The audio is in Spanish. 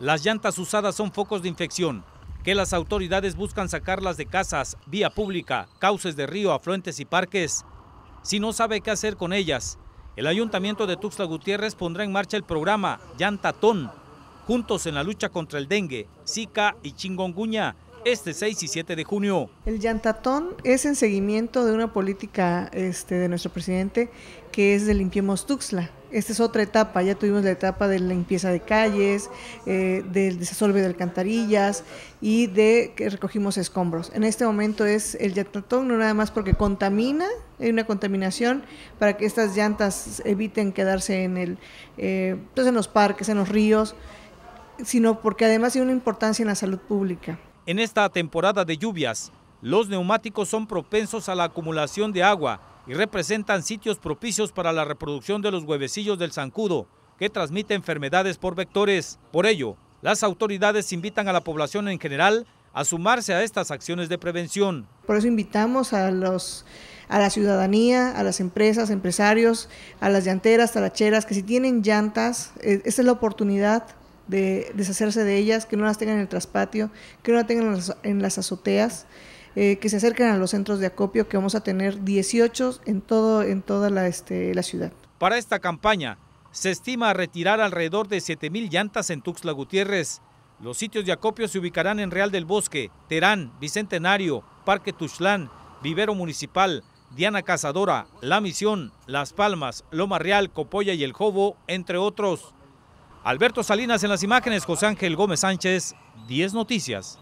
las llantas usadas son focos de infección, que las autoridades buscan sacarlas de casas, vía pública, cauces de río, afluentes y parques. Si no sabe qué hacer con ellas, el Ayuntamiento de Tuxtla Gutiérrez pondrá en marcha el programa Llantatón, juntos en la lucha contra el dengue, zika y chingonguña, este 6 y 7 de junio. El llantatón es en seguimiento de una política este, de nuestro presidente que es de Limpiemos Tuxtla. Esta es otra etapa, ya tuvimos la etapa de limpieza de calles, eh, del desasolve de alcantarillas y de que recogimos escombros. En este momento es el llantatón, no nada más porque contamina, hay una contaminación para que estas llantas eviten quedarse en, el, eh, pues en los parques, en los ríos, sino porque además hay una importancia en la salud pública. En esta temporada de lluvias, los neumáticos son propensos a la acumulación de agua y representan sitios propicios para la reproducción de los huevecillos del zancudo, que transmite enfermedades por vectores. Por ello, las autoridades invitan a la población en general a sumarse a estas acciones de prevención. Por eso invitamos a a la ciudadanía, a las empresas, empresarios, a las llanteras, talacheras, que si tienen llantas, eh, esta es la oportunidad de deshacerse de ellas, que no las tengan en el traspatio, que no las tengan en las, azoteas, eh, que se acerquen a los centros de acopio, que vamos a tener 18 en, todo, en toda la, este, la ciudad. Para esta campaña se estima retirar alrededor de 7.000 llantas en Tuxtla Gutiérrez. Los sitios de acopio se ubicarán en Real del Bosque, Terán, Bicentenario, Parque Tuxtlán, Vivero Municipal, Diana Cazadora, La Misión, Las Palmas, Loma Real, Copolla y El Jobo, entre otros. Alberto Salinas en las imágenes, José Ángel Gómez Sánchez, 10 Noticias.